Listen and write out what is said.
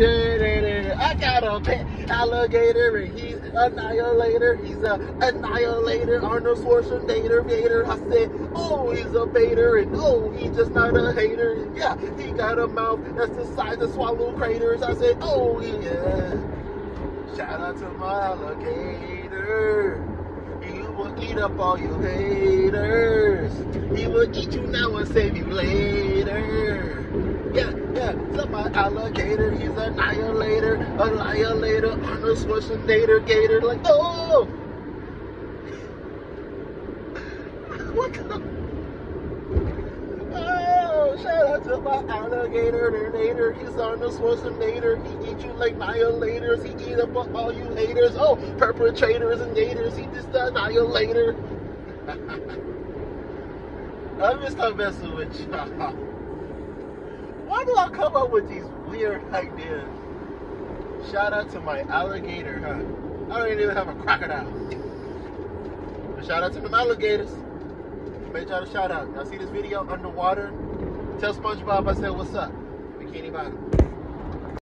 I got a pet alligator and he's annihilator. He's a annihilator. Arnold Schwarzenegger, Vader. I said, oh, he's a baiter and oh, he's just not a hater. Yeah, he got a mouth that's the size of swallow craters. I said, oh yeah. Shout out to my alligator. He will eat up all you haters. He will eat you now and save you later. Yeah, my alligator, he's an annihilator, annihilator, Arnold Schwarzenegger, gator, like, oh! what the? Oh, shout out to my alligator, nader, he's Arnold Schwarzenegger, he eat you like annihilators, he eat up all you haters, oh, perpetrators and gators, he just an annihilator. I'm just not messing with you. Why do I come up with these weird ideas? Shout out to my alligator, huh? I don't even have a crocodile. But shout out to them alligators. Made y'all a shout out. Y'all see this video underwater? Tell SpongeBob I said what's up. Bikini Bottom.